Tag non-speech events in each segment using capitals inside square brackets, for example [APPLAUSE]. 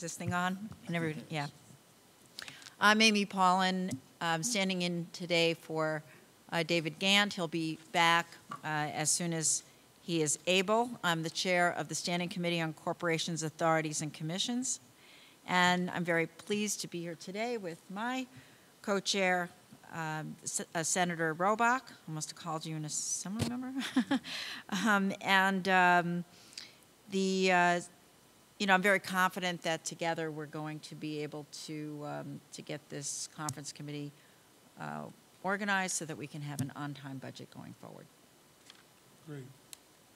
Is this thing on? And every, yeah. I'm Amy Paulin, I'm standing in today for uh, David Gantt. He'll be back uh, as soon as he is able. I'm the chair of the Standing Committee on Corporations, Authorities, and Commissions. And I'm very pleased to be here today with my co-chair, um, uh, Senator Robach. I must have called you an assembly member. [LAUGHS] Um, And um, the, uh, you know, I'm very confident that together we're going to be able to, um, to get this conference committee uh, organized so that we can have an on-time budget going forward. Great.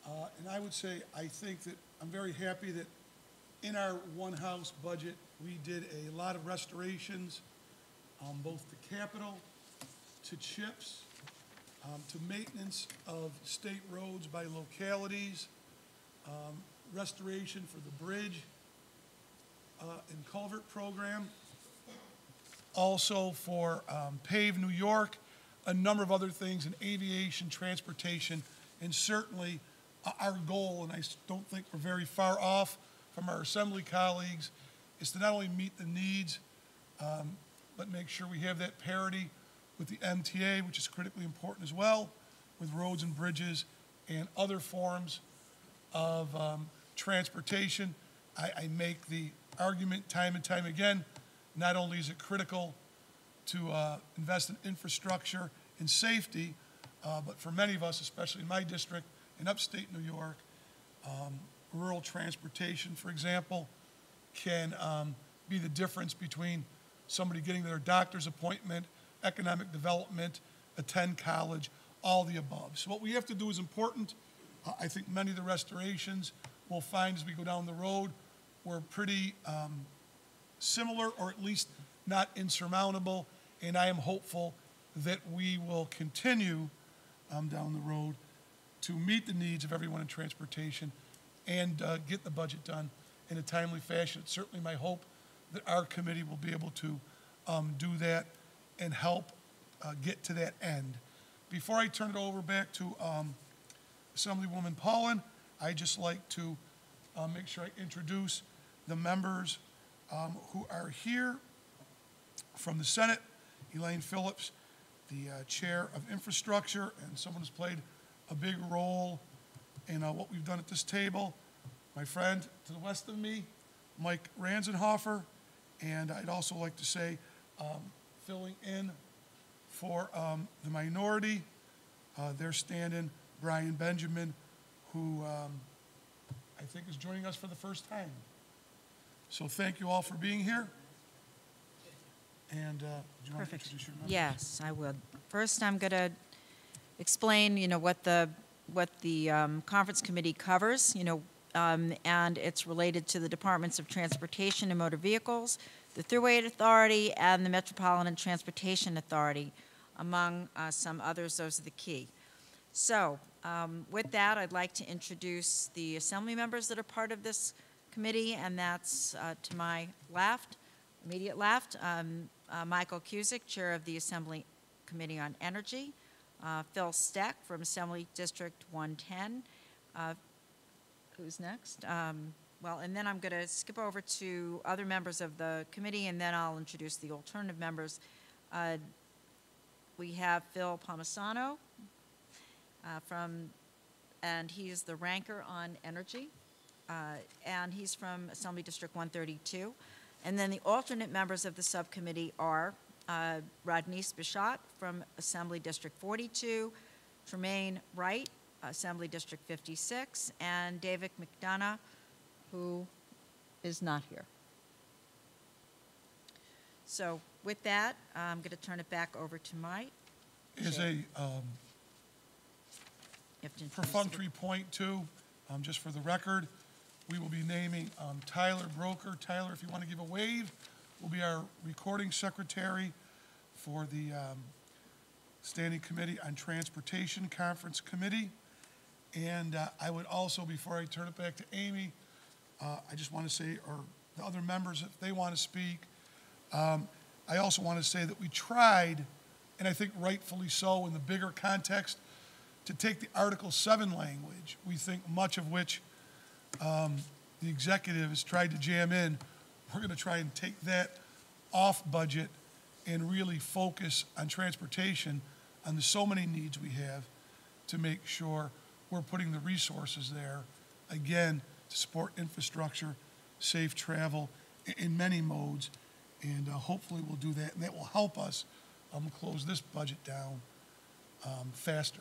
Uh, And I would say, I think that, I'm very happy that in our one-house budget, we did a lot of restorations, um, both to capital, to CHIPS, um, to maintenance of state roads by localities, um, restoration for the bridge uh, and culvert program, also for um, Pave New York, a number of other things in aviation, transportation, and certainly uh, our goal, and I don't think we're very far off from our assembly colleagues, is to not only meet the needs, um, but make sure we have that parity with the MTA, which is critically important as well, with roads and bridges and other forms of um, transportation. I, I make the argument time and time again, not only is it critical to uh, invest in infrastructure and safety, uh, but for many of us, especially in my district in upstate New York, um, rural transportation, for example, can um, be the difference between somebody getting their doctor's appointment, economic development, attend college, all the above. So what we have to do is important. I think many of the restorations we'll find as we go down the road were pretty um, similar or at least not insurmountable. And I am hopeful that we will continue um, down the road to meet the needs of everyone in transportation and uh, get the budget done in a timely fashion. It's certainly my hope that our committee will be able to um, do that and help uh, get to that end. Before I turn it over back to um, Assemblywoman Paulin, I'd just like to uh, make sure I introduce the members um, who are here from the Senate. Elaine Phillips, the uh, Chair of Infrastructure, and someone who's played a big role in uh, what we've done at this table. My friend to the west of me, Mike Ranzenhofer, and I'd also like to say, um, filling in for um, the minority, uh, they're standing Brian Benjamin, who um, I think is joining us for the first time. So thank you all for being here. And uh, do you want to introduce your members? Yes, I would. First, I'm going to explain, you know, what the, what the um, conference committee covers, you know, um, and it's related to the Departments of Transportation and Motor Vehicles, the Thruway Authority, and the Metropolitan Transportation Authority, among uh, some others. Those are the key. So, um, with that, I'd like to introduce the assembly members that are part of this committee, and that's uh, to my left, immediate left, um, uh, Michael Cusick, Chair of the Assembly Committee on Energy, uh, Phil Steck from Assembly District 110. Uh, Who's next? Um, Well, and then I'm going to skip over to other members of the committee, and then I'll introduce the alternative members. Uh, We have Phil Palmesano uh, from, and he is the ranker on energy, uh, and he's from Assembly District 132. And then the alternate members of the subcommittee are uh, Rodneyse Bichotte from Assembly District 42, Tremaine Wright, Assembly District 56, and David McDonough, who is not here. So with that, I'm going to turn it back over to Mike. Is a um, You have to introduce the- perfunctory point too, um, just for the record, we will be naming um, Tyler Broker. Tyler, if you want to give a wave, will be our recording secretary for the um, Standing Committee on Transportation Conference Committee. And uh, I would also, before I turn it back to Amy, uh, I just want to say, or the other members, if they want to speak, um, I also want to say that we tried, and I think rightfully so in the bigger context, to take the Article 7 language, we think much of which um, the executive has tried to jam in, we're going to try and take that off budget and really focus on transportation, on the so many needs we have, to make sure we're putting the resources there, again, to support infrastructure, safe travel in many modes, and uh, hopefully we'll do that, and that will help us um, close this budget down um, faster.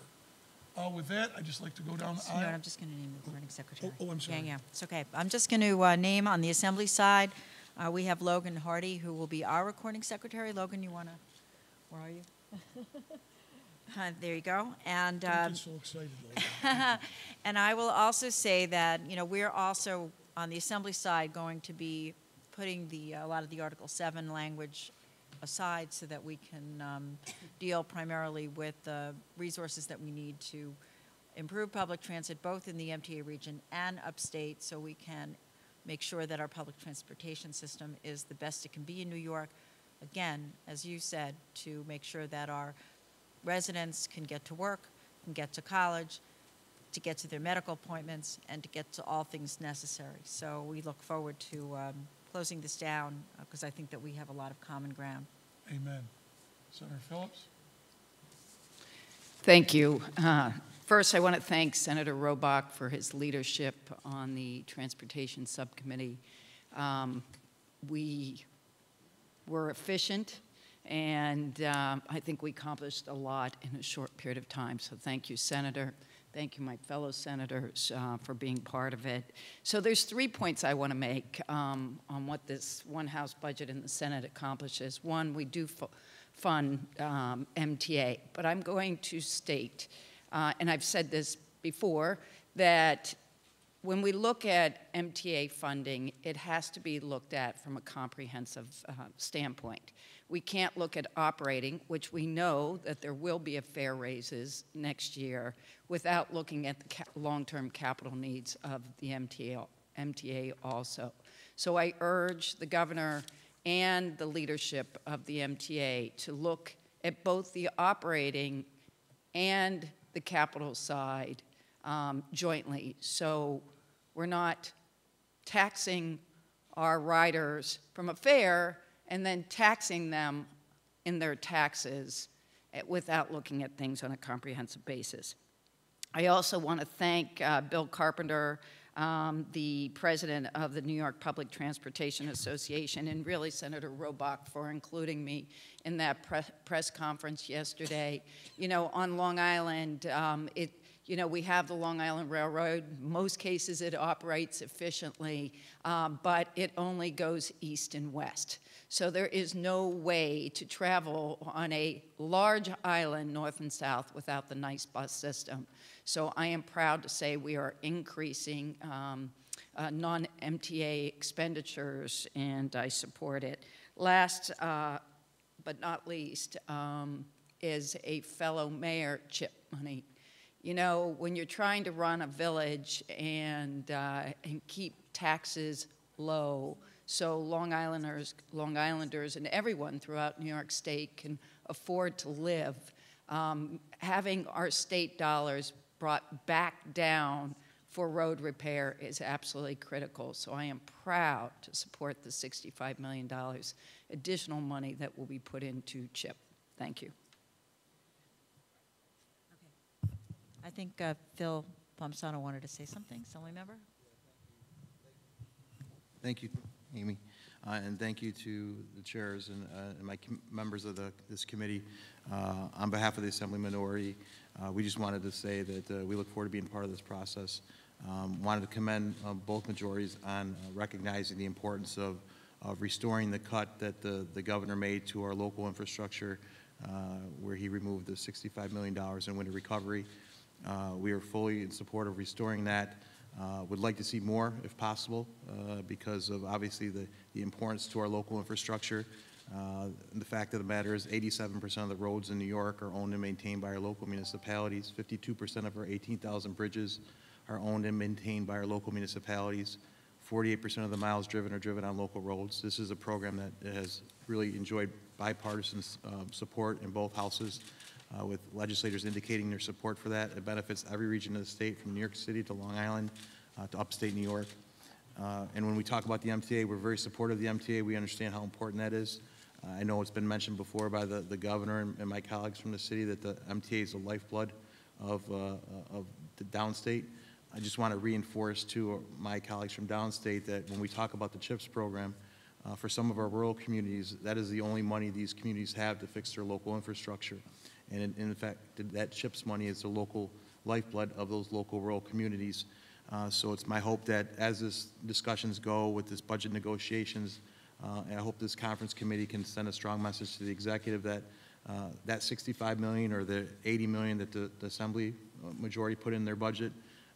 Uh, With that, I'd just like to go down the what, aisle. I'm just going to name the recording secretary. oh, I'm sorry. Yeah, yeah, it's okay. I'm just going to name on the assembly side, uh, we have Logan Hardy, who will be our recording secretary. Logan, you want to, where are you? [LAUGHS] Uh, There you go. And, Don't um, get so excited, Logan. [LAUGHS] and I will also say that, you know, we're also, on the assembly side, going to be putting the, a lot of the Article 7 language aside so that we can um, deal primarily with the resources that we need to improve public transit, both in the MTA region and upstate, so we can make sure that our public transportation system is the best it can be in New York. Again, as you said, to make sure that our residents can get to work, can get to college, to get to their medical appointments, and to get to all things necessary. So we look forward to um, closing this down, because I think that we have a lot of common ground. Amen. Senator Phillips? Thank you. Uh, First, I want to thank Senator Robach for his leadership on the Transportation Subcommittee. Um, We were efficient, and um, I think we accomplished a lot in a short period of time. So thank you, Senator. Thank you, my fellow senators, uh, for being part of it. So there's three points I want to make um, on what this one-house budget in the Senate accomplishes. One, we do fu- fund um, MTA, but I'm going to state, uh, and I've said this before, that when we look at MTA funding, it has to be looked at from a comprehensive uh, standpoint. We can't look at operating, which we know that there will be a fare raises next year, without looking at the ca- long-term capital needs of the MTA, MTA also. So I urge the governor and the leadership of the MTA to look at both the operating and the capital side um, jointly. So we're not taxing our riders from a fare and then taxing them in their taxes without looking at things on a comprehensive basis. I also want to thank uh, Bill Carpenter, um, the president of the New York Public Transportation Association, and really Senator Robach for including me in that pre- press conference yesterday. You know, on Long Island, um, it, you know, we have the Long Island Railroad. Most cases it operates efficiently, um, but it only goes east and west. So there is no way to travel on a large island, north and south, without the NICE bus system. So I am proud to say we are increasing um, uh, non-MTA expenditures, and I support it. Last uh, but not least um, is a fellow mayor, Chip Money. You know, when you're trying to run a village and, uh, and keep taxes low, so Long Islanders, Long Islanders, and everyone throughout New York State can afford to live, um, having our state dollars brought back down for road repair is absolutely critical. So I am proud to support the $65 million additional money that will be put into CHIP. Thank you. I think uh, Phil Palmesano wanted to say something, Assembly member? Thank you, Amy, Uh, and thank you to the chairs and uh, and my members of the- this committee. Uh, On behalf of the Assembly Minority, uh, we just wanted to say that uh, we look forward to being part of this process. Um, Wanted to commend uh, both majorities on recognizing the importance of of restoring the cut that the the governor made to our local infrastructure, where he removed the $65 million in winter recovery. Uh, We are fully in support of restoring that. Uh, Would like to see more if possible uh, because of obviously the, the importance to our local infrastructure. Uh, The fact of the matter is 87% of the roads in New York are owned and maintained by our local municipalities. 52% of our 18,000 bridges are owned and maintained by our local municipalities. 48% of the miles driven are driven on local roads. This is a program that has really enjoyed bipartisan um, support in both houses uh, with legislators indicating their support for that. It benefits every region of the state, from New York City to Long Island uh, to upstate New York. Uh, And when we talk about the MTA, we're very supportive of the MTA. We understand how important that is. Uh, I know it's been mentioned before by the, the governor and and my colleagues from the city that the MTA is the lifeblood of, uh, of the downstate. I just want to reinforce to my colleagues from downstate that when we talk about the CHIPS program, uh, for some of our rural communities, that is the only money these communities have to fix their local infrastructure. And in, in fact, that CHIPS money is the local lifeblood of those local rural communities. Uh, So it's my hope that as this discussions go with this budget negotiations, uh, and I hope this conference committee can send a strong message to the executive that uh, that 65 million or the 80 million that the the assembly uh, majority put in their budget,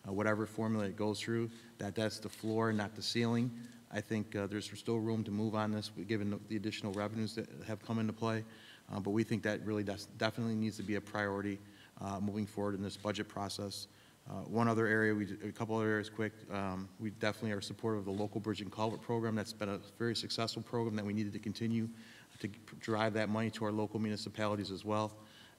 uh, whatever formula it goes through, that that's the floor, not the ceiling. I think uh, there's still room to move on this, given the additional revenues that have come into play. Uh, But we think that really definitely needs to be a priority uh, moving forward in this budget process. Uh, One other area, we, a couple other areas quick, um, we definitely are supportive of the local bridge and culvert program. That's been a very successful program that we needed to continue to drive that money to our local municipalities as well.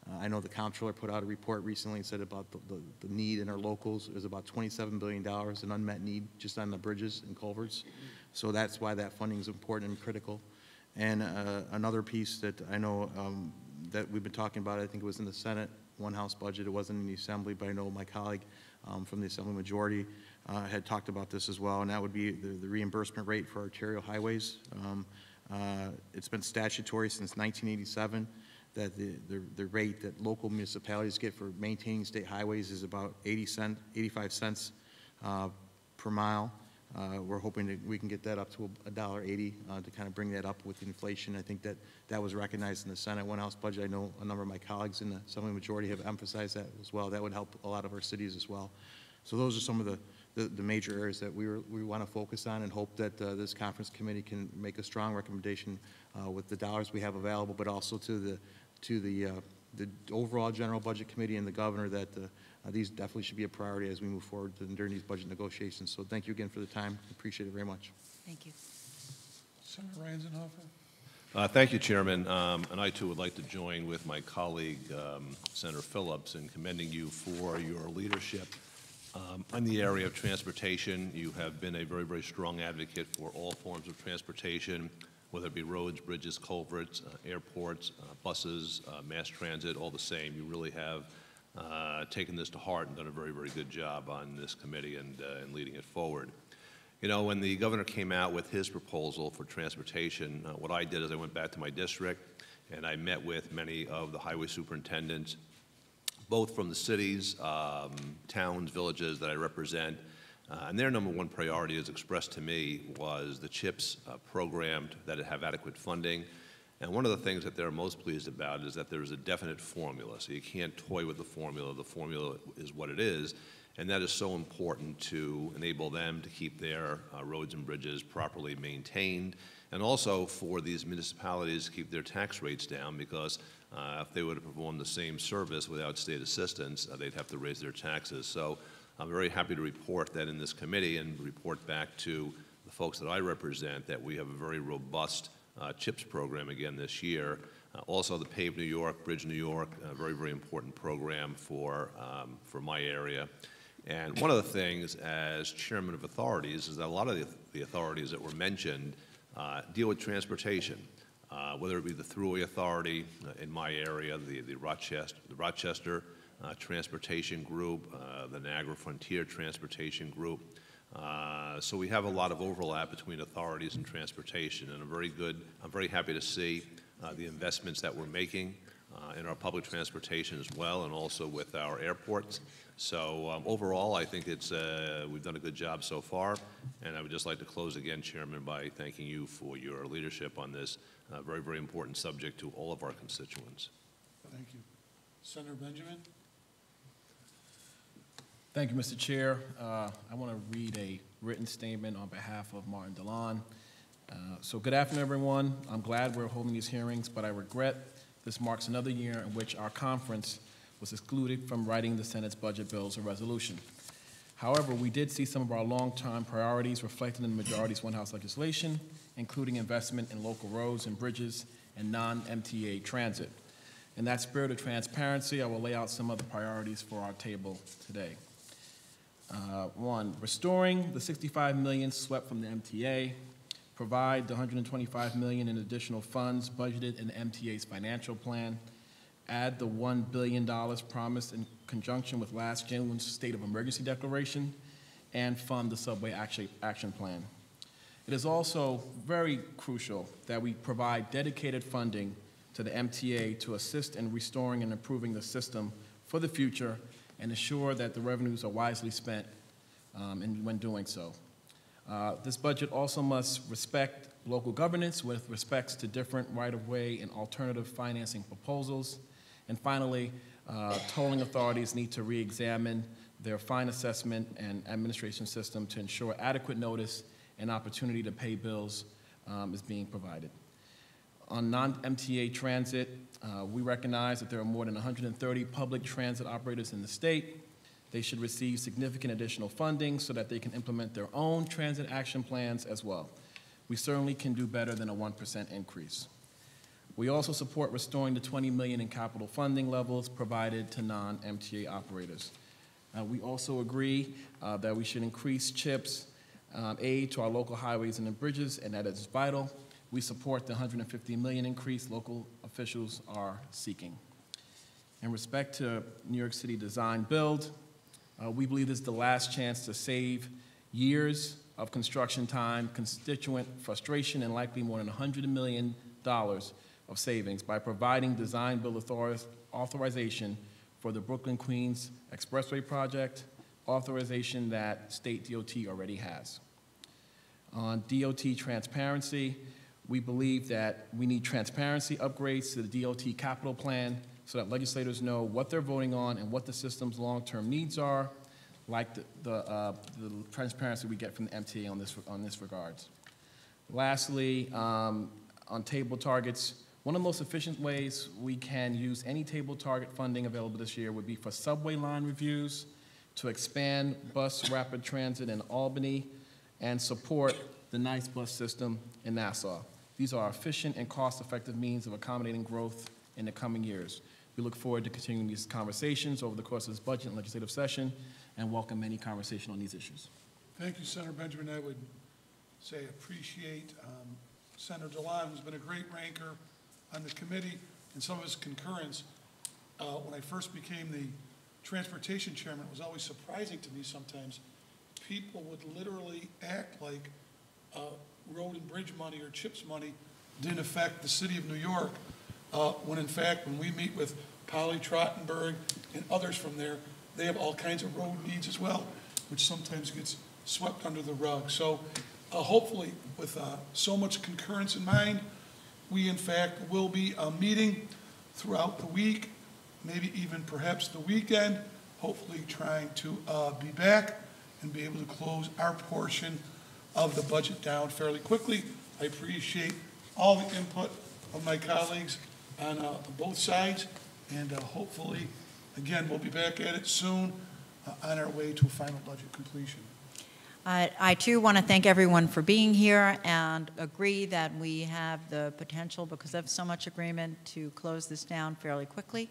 Uh, I know the comptroller put out a report recently and said about the, the, the need in our locals is about $27 billion, an unmet need just on the bridges and culverts. So that's why that funding is important and critical. And uh, another piece that I know um, that we've been talking about, I think it was in the Senate, one House budget, it wasn't in the Assembly, but I know my colleague um, from the Assembly Majority uh, had talked about this as well, and that would be the the reimbursement rate for arterial highways. Um, uh, It's been statutory since 1987 that the, the, the rate that local municipalities get for maintaining state highways is about 80 cent, 85 cents uh, per mile. Uh, We're hoping that we can get that up to a dollar eighty uh, to kind of bring that up with inflation. I think that that was recognized in the Senate One House budget. I know a number of my colleagues in the Assembly Majority have emphasized that as well. That would help a lot of our cities as well. So those are some of the, the, the major areas that we we want to focus on and hope that uh, this conference committee can make a strong recommendation uh, with the dollars we have available, but also to the, to the, uh, the overall general budget committee and the governor that uh, uh, these definitely should be a priority as we move forward during these budget negotiations. So thank you again for the time. Appreciate it very much. Thank you. Senator Ranzenhofer? Uh, Thank you, Chairman. Um, And I, too, would like to join with my colleague, um, Senator Phillips, in commending you for your leadership um, in the area of transportation. You have been a very, very strong advocate for all forms of transportation, whether it be roads, bridges, culverts, uh, airports, uh, buses, uh, mass transit, all the same. You really have uh, taken this to heart and done a very, very good job on this committee and uh, and leading it forward. You know, when the governor came out with his proposal for transportation, uh, what I did is I went back to my district and I met with many of the highway superintendents, both from the cities, um, towns, villages that I represent. Uh, and their number one priority, as expressed to me, was the CHIPS uh, program that have adequate funding. And one of the things that they're most pleased about is that there is a definite formula. So you can't toy with the formula. The formula is what it is. And that is so important to enable them to keep their uh, roads and bridges properly maintained, and also for these municipalities to keep their tax rates down, because uh, if they were to perform the same service without state assistance, uh, they'd have to raise their taxes. So I'm very happy to report that in this committee and report back to the folks that I represent that we have a very robust uh, CHIPS program again this year. Uh, Also, the Pave New York, Bridge New York, a very, very important program for, um, for my area. And one of the things, as chairman of authorities, is that a lot of the, the authorities that were mentioned uh, deal with transportation, uh, whether it be the Thruway Authority uh, in my area, the, the Rochester, the Rochester uh, Transportation Group, the Niagara Frontier Transportation Group. Uh, So we have a lot of overlap between authorities and transportation, and I'm very good, I'm very happy to see uh, the investments that we're making uh, in our public transportation as well, and also with our airports. So um, overall, I think it's, uh, we've done a good job so far, and I would just like to close again, Chairman, by thanking you for your leadership on this uh, very, very important subject to all of our constituents. Thank you. Senator Benjamin? Thank you, Mr. Chair. Uh, I want to read a written statement on behalf of Martin Dilan. Uh, So good afternoon, everyone. I'm glad we're holding these hearings, but I regret this marks another year in which our conference was excluded from writing the Senate's budget bills or resolution. However, we did see some of our long-time priorities reflected in the majority's one-house legislation, including investment in local roads and bridges and non-MTA transit. In that spirit of transparency, I will lay out some of the priorities for our table today. Uh, One, restoring the 65 million swept from the MTA, provide the 125 million in additional funds budgeted in the MTA's financial plan, add the $1 billion promised in conjunction with last January's state of emergency declaration, and fund the subway action, action plan. It is also very crucial that we provide dedicated funding to the MTA to assist in restoring and improving the system for the future and ensure that the revenues are wisely spent um, in, when doing so. Uh, This budget also must respect local governance with respects to different right-of-way and alternative financing proposals. And finally, uh, tolling authorities need to re-examine their fine assessment and administration system to ensure adequate notice and opportunity to pay bills um, is being provided. On non-MTA transit, uh, we recognize that there are more than 130 public transit operators in the state. They should receive significant additional funding so that they can implement their own transit action plans as well. We certainly can do better than a 1% increase. We also support restoring the 20 million in capital funding levels provided to non-MTA operators. Uh, We also agree uh, that we should increase CHIPS um, aid to our local highways and bridges, and that is vital. We support the 150 million increase local officials are seeking. In respect to New York City Design Build, uh, we believe this is the last chance to save years of construction time, constituent frustration, and likely more than $100 million of savings by providing design build author- authorization for the Brooklyn Queens Expressway project, authorization that state DOT already has. On DOT transparency, we believe that we need transparency upgrades to the DOT capital plan so that legislators know what they're voting on and what the system's long-term needs are, like the, the, uh, the transparency we get from the MTA on this, on this regards. Lastly, um, on table targets, one of the most efficient ways we can use any table target funding available this year would be for subway line reviews, to expand bus rapid transit in Albany, and support the NICE bus system in Nassau. These are efficient and cost-effective means of accommodating growth in the coming years. We look forward to continuing these conversations over the course of this budget and legislative session, and welcome any conversation on these issues. Thank you, Senator Benjamin. I would say appreciate um, Senator Dilan, who's been a great ranker on the committee, and some of his concurrence. Uh, When I first became the transportation chairman, it was always surprising to me sometimes. People would literally act like uh, road and bridge money or CHIPS money didn't affect the city of New York, uh, when in fact, when we meet with Polly Trottenberg and others from there, they have all kinds of road needs as well, which sometimes gets swept under the rug. So uh, hopefully, with uh, so much concurrence in mind, we in fact will be uh, meeting throughout the week, maybe even perhaps the weekend, hopefully trying to uh, be back and be able to close our portion of the budget down fairly quickly. I appreciate all the input of my colleagues on uh, both sides, and uh, hopefully, again, we'll be back at it soon uh, on our way to a final budget completion. I I too want to thank everyone for being here and agree that we have the potential, because of so much agreement, to close this down fairly quickly.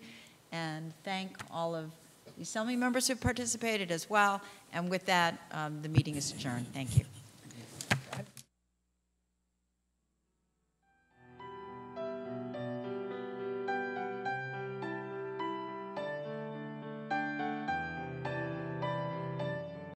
And thank all of the assembly members who participated as well. And with that, um, the meeting is adjourned. Thank you.